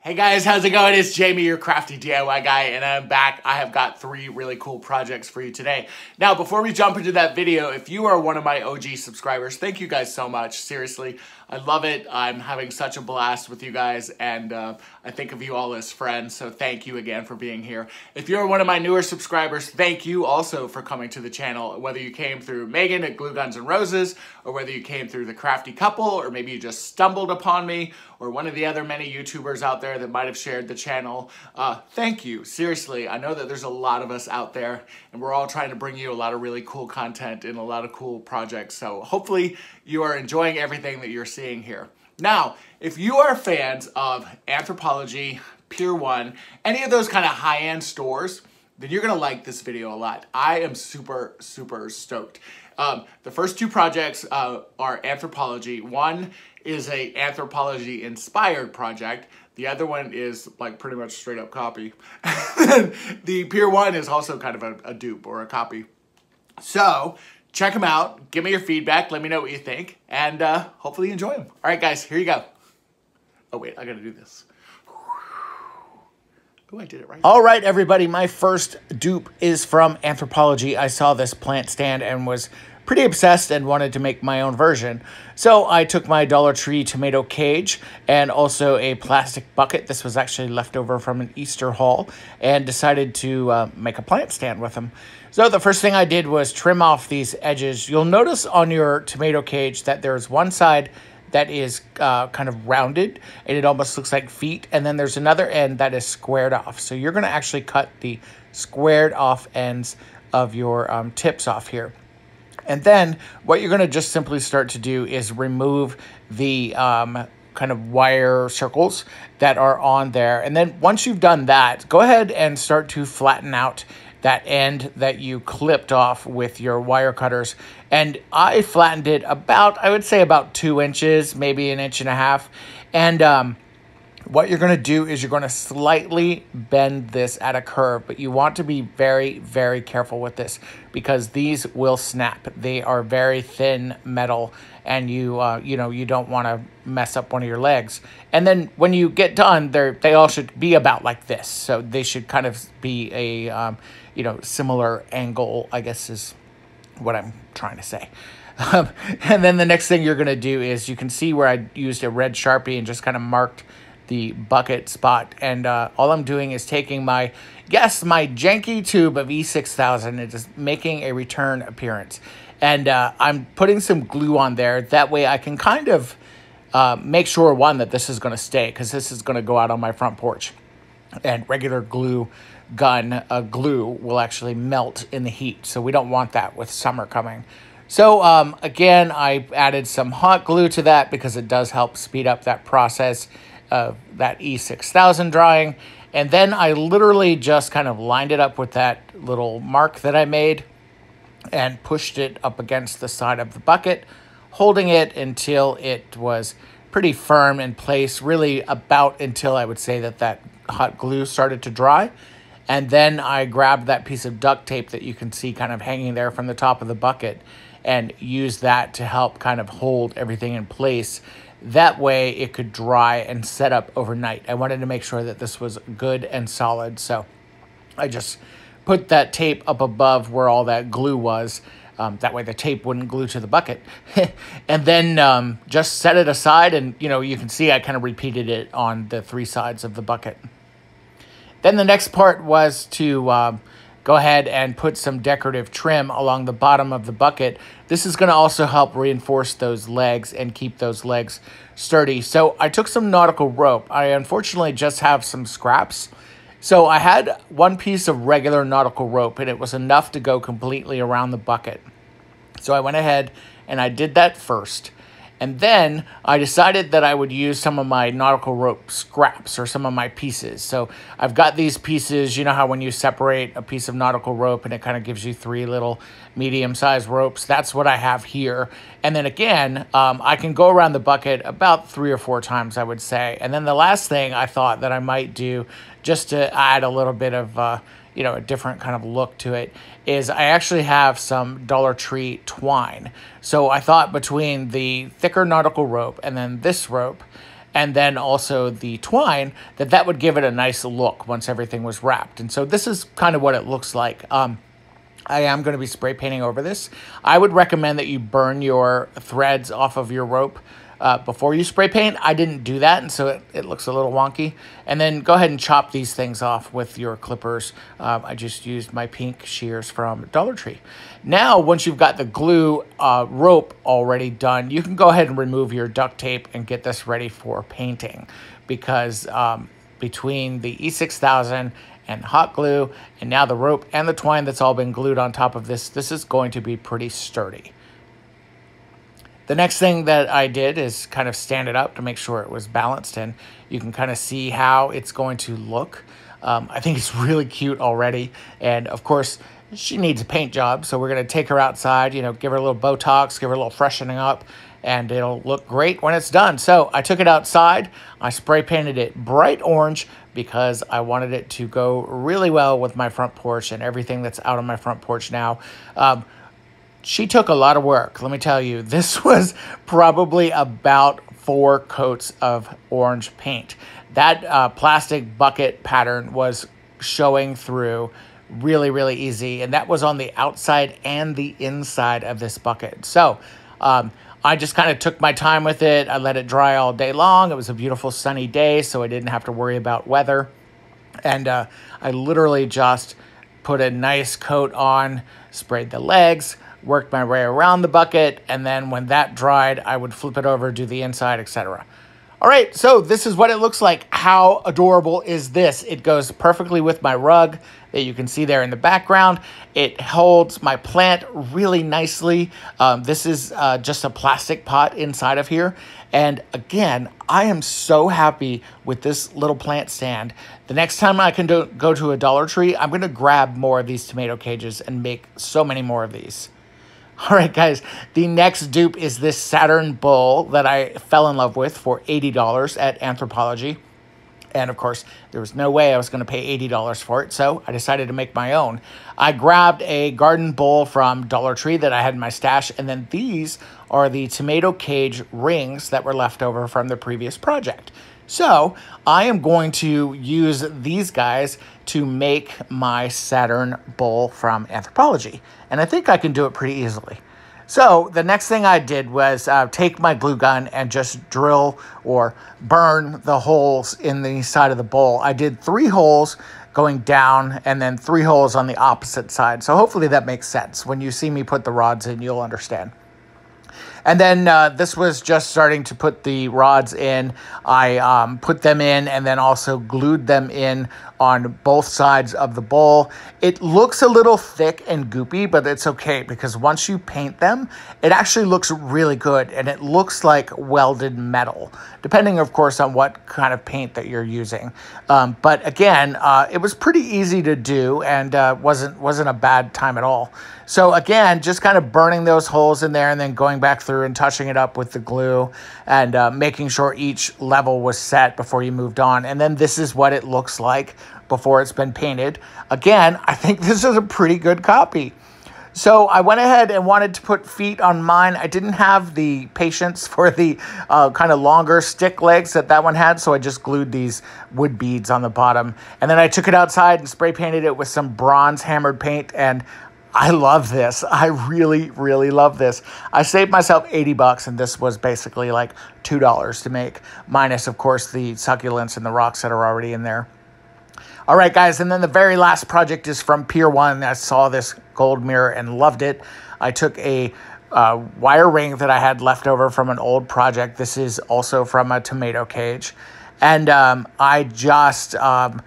Hey guys, how's it going? It's Jamie, your crafty DIY guy, and I'm back. I have got three really cool projects for you today. Now, before we jump into that video, if you are one of my OG subscribers, thank you guys so much. Seriously, I love it. I'm having such a blast with you guys, and uh, I think of you all as friends, so thank you again for being here. If you're one of my newer subscribers, thank you also for coming to the channel, whether you came through Megan at Glue Guns and Roses, or whether you came through The Crafty Couple, or maybe you just stumbled upon me, or one of the other many YouTubers out there that might have shared the channel. Uh, thank you. Seriously, I know that there's a lot of us out there, and we're all trying to bring you a lot of really cool content and a lot of cool projects, so hopefully you are enjoying everything that you're seeing here. Now, if you are fans of Anthropologie, Pier 1, any of those kind of high-end stores, then you're gonna like this video a lot. I am super, super stoked. Um, the first two projects uh, are Anthropologie. One is a Anthropologie inspired project. The other one is like pretty much straight up copy. the Pier 1 is also kind of a, a dupe or a copy. So check them out. Give me your feedback. Let me know what you think. And uh, hopefully you enjoy them. All right, guys, here you go. Oh, wait, I got to do this. Oh, I did it right. All right, everybody. My first dupe is from Anthropologie. I saw this plant stand and was pretty obsessed and wanted to make my own version. So I took my Dollar Tree tomato cage and also a plastic bucket. This was actually left over from an Easter haul and decided to uh, make a plant stand with them. So the first thing I did was trim off these edges. You'll notice on your tomato cage that there's one side that is uh, kind of rounded and it almost looks like feet. And then there's another end that is squared off. So you're going to actually cut the squared off ends of your um, tips off here. And then what you're going to just simply start to do is remove the um, kind of wire circles that are on there. And then once you've done that, go ahead and start to flatten out that end that you clipped off with your wire cutters. And I flattened it about, I would say about two inches, maybe an inch and a half. And um, what you're going to do is you're going to slightly bend this at a curve, but you want to be very, very careful with this because these will snap. They are very thin metal and you, uh, you know, you don't want to mess up one of your legs. And then when you get done, they they all should be about like this. So they should kind of be a, um, you know, similar angle, I guess is what I'm trying to say. Um, and then the next thing you're going to do is you can see where I used a red Sharpie and just kind of marked the bucket spot. And uh, all I'm doing is taking my, yes, my janky tube of E6000 and just making a return appearance. And uh, I'm putting some glue on there. That way I can kind of uh, make sure, one, that this is going to stay because this is going to go out on my front porch. And regular glue gun uh, glue will actually melt in the heat. So we don't want that with summer coming. So um, again, I added some hot glue to that because it does help speed up that process of that E6000 drawing. And then I literally just kind of lined it up with that little mark that I made and pushed it up against the side of the bucket, holding it until it was pretty firm in place, really about until I would say that that hot glue started to dry. And then I grabbed that piece of duct tape that you can see kind of hanging there from the top of the bucket and used that to help kind of hold everything in place. That way it could dry and set up overnight. I wanted to make sure that this was good and solid. So I just put that tape up above where all that glue was. Um, that way the tape wouldn't glue to the bucket. and then um, just set it aside and, you know, you can see I kind of repeated it on the three sides of the bucket. Then the next part was to um, go ahead and put some decorative trim along the bottom of the bucket. This is going to also help reinforce those legs and keep those legs sturdy. So I took some nautical rope. I unfortunately just have some scraps. So I had one piece of regular nautical rope and it was enough to go completely around the bucket. So I went ahead and I did that first. And then I decided that I would use some of my nautical rope scraps or some of my pieces. So I've got these pieces, you know how when you separate a piece of nautical rope and it kind of gives you three little medium sized ropes, that's what I have here. And then again, um, I can go around the bucket about three or four times, I would say. And then the last thing I thought that I might do just to add a little bit of, uh, you know, a different kind of look to it is I actually have some Dollar Tree twine. So I thought between the thicker nautical rope and then this rope, and then also the twine, that that would give it a nice look once everything was wrapped. And so this is kind of what it looks like. Um, I am going to be spray painting over this. I would recommend that you burn your threads off of your rope uh, before you spray paint. I didn't do that, and so it, it looks a little wonky. And then go ahead and chop these things off with your clippers. Um, I just used my pink shears from Dollar Tree. Now, once you've got the glue uh, rope already done, you can go ahead and remove your duct tape and get this ready for painting because um, between the E6000 and hot glue and now the rope and the twine that's all been glued on top of this, this is going to be pretty sturdy. The next thing that I did is kind of stand it up to make sure it was balanced and you can kind of see how it's going to look. Um, I think it's really cute already. And of course, she needs a paint job. So we're going to take her outside, you know, give her a little Botox, give her a little freshening up, and it'll look great when it's done. So I took it outside. I spray painted it bright orange because I wanted it to go really well with my front porch and everything that's out on my front porch now. Um, she took a lot of work. Let me tell you, this was probably about four coats of orange paint. That uh, plastic bucket pattern was showing through really, really easy. And that was on the outside and the inside of this bucket. So um, I just kind of took my time with it. I let it dry all day long. It was a beautiful sunny day, so I didn't have to worry about weather. And uh, I literally just put a nice coat on, sprayed the legs, worked my way around the bucket, and then when that dried, I would flip it over, do the inside, etc. All right, so this is what it looks like. How adorable is this? It goes perfectly with my rug that you can see there in the background. It holds my plant really nicely. Um, this is uh, just a plastic pot inside of here. And again, I am so happy with this little plant stand. The next time I can do, go to a Dollar Tree, I'm to grab more of these tomato cages and make so many more of these. All right, guys, the next dupe is this Saturn Bowl that I fell in love with for $80 at Anthropologie. And of course, there was no way I was going to pay $80 for it, so I decided to make my own. I grabbed a garden bowl from Dollar Tree that I had in my stash, and then these are the tomato cage rings that were left over from the previous project. So I am going to use these guys to make my Saturn bowl from Anthropologie. And I think I can do it pretty easily. So the next thing I did was uh, take my glue gun and just drill or burn the holes in the side of the bowl. I did three holes going down and then three holes on the opposite side. So hopefully that makes sense. When you see me put the rods in, you'll understand. And then uh, this was just starting to put the rods in. I um, put them in and then also glued them in on both sides of the bowl. It looks a little thick and goopy, but it's okay because once you paint them, it actually looks really good and it looks like welded metal, depending, of course, on what kind of paint that you're using. Um, but again, uh, it was pretty easy to do and uh, wasn't wasn't a bad time at all. So again, just kind of burning those holes in there and then going back through and touching it up with the glue and uh, making sure each level was set before you moved on. And then this is what it looks like before it's been painted. Again, I think this is a pretty good copy. So I went ahead and wanted to put feet on mine. I didn't have the patience for the uh, kind of longer stick legs that that one had, so I just glued these wood beads on the bottom. And then I took it outside and spray painted it with some bronze hammered paint, and I love this. I really, really love this. I saved myself 80 bucks and this was basically like $2 to make, minus of course the succulents and the rocks that are already in there. All right, guys, and then the very last project is from Pier 1. I saw this gold mirror and loved it. I took a uh, wire ring that I had left over from an old project. This is also from a tomato cage. And um, I just... Um,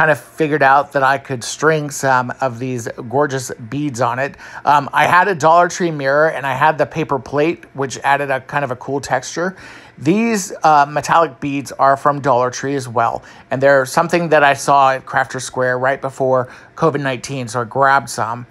kind of figured out that I could string some of these gorgeous beads on it. Um, I had a Dollar Tree mirror and I had the paper plate, which added a kind of a cool texture. These uh, metallic beads are from Dollar Tree as well, and they're something that I saw at Crafters Square right before COVID 19, so I grabbed some.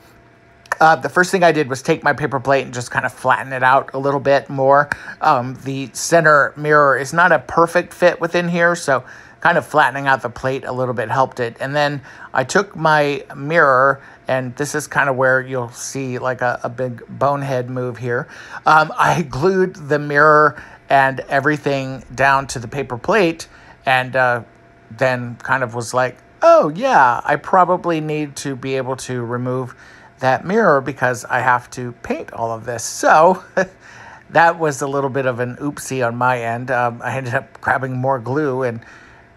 Uh, the first thing I did was take my paper plate and just kind of flatten it out a little bit more. Um, the center mirror is not a perfect fit within here, so kind of flattening out the plate a little bit helped it. And then I took my mirror, and this is kind of where you'll see like a, a big bonehead move here. Um, I glued the mirror and everything down to the paper plate and uh, then kind of was like, oh, yeah, I probably need to be able to remove that mirror because I have to paint all of this. So that was a little bit of an oopsie on my end. Um, I ended up grabbing more glue and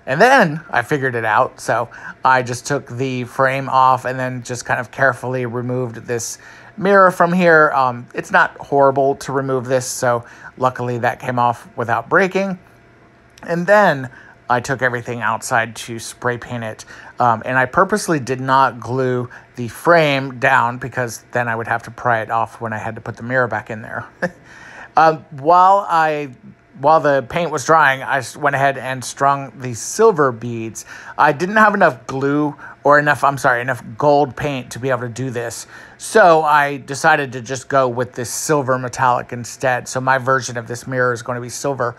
and then I figured it out. So I just took the frame off and then just kind of carefully removed this mirror from here. Um, it's not horrible to remove this, so luckily that came off without breaking. And then I took everything outside to spray paint it. Um, and I purposely did not glue the frame down because then I would have to pry it off when I had to put the mirror back in there. um, while I while the paint was drying, I went ahead and strung the silver beads. I didn't have enough glue or enough, I'm sorry, enough gold paint to be able to do this. So I decided to just go with this silver metallic instead. So my version of this mirror is going to be silver.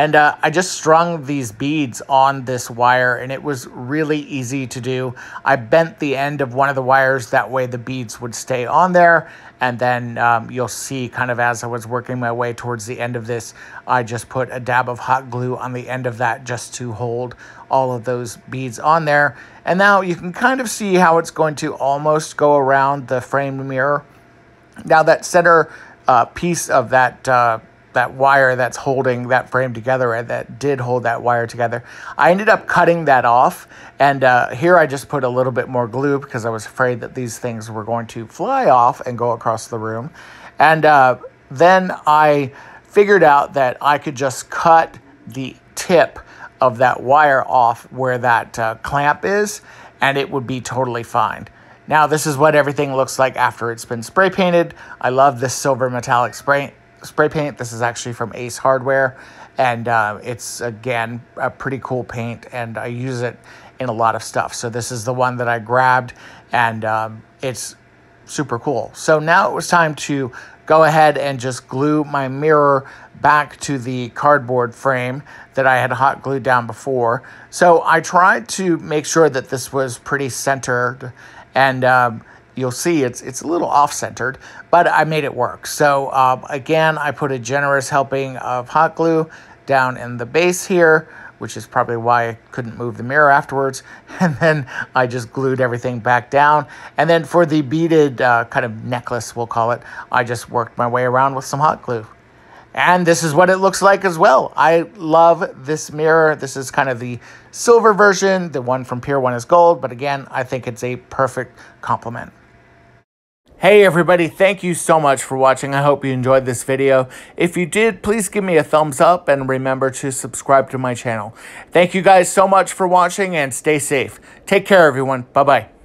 And uh, I just strung these beads on this wire and it was really easy to do. I bent the end of one of the wires, that way the beads would stay on there. And then um, you'll see kind of as I was working my way towards the end of this, I just put a dab of hot glue on the end of that just to hold all of those beads on there. And now you can kind of see how it's going to almost go around the frame mirror. Now that center uh, piece of that uh, that wire that's holding that frame together and that did hold that wire together. I ended up cutting that off and uh, here I just put a little bit more glue because I was afraid that these things were going to fly off and go across the room. And uh, then I figured out that I could just cut the tip of that wire off where that uh, clamp is and it would be totally fine. Now this is what everything looks like after it's been spray painted. I love this silver metallic spray spray paint. This is actually from Ace Hardware, and uh, it's again a pretty cool paint, and I use it in a lot of stuff. So this is the one that I grabbed, and um, it's super cool. So now it was time to go ahead and just glue my mirror back to the cardboard frame that I had hot glued down before. So I tried to make sure that this was pretty centered and um, you'll see it's it's a little off-centered, but I made it work. So um, again, I put a generous helping of hot glue down in the base here, which is probably why I couldn't move the mirror afterwards. And then I just glued everything back down. And then for the beaded uh, kind of necklace, we'll call it, I just worked my way around with some hot glue. And this is what it looks like as well. I love this mirror. This is kind of the silver version. The one from Pier 1 is gold. But again, I think it's a perfect complement. Hey everybody, thank you so much for watching. I hope you enjoyed this video. If you did, please give me a thumbs up and remember to subscribe to my channel. Thank you guys so much for watching and stay safe. Take care everyone. Bye-bye.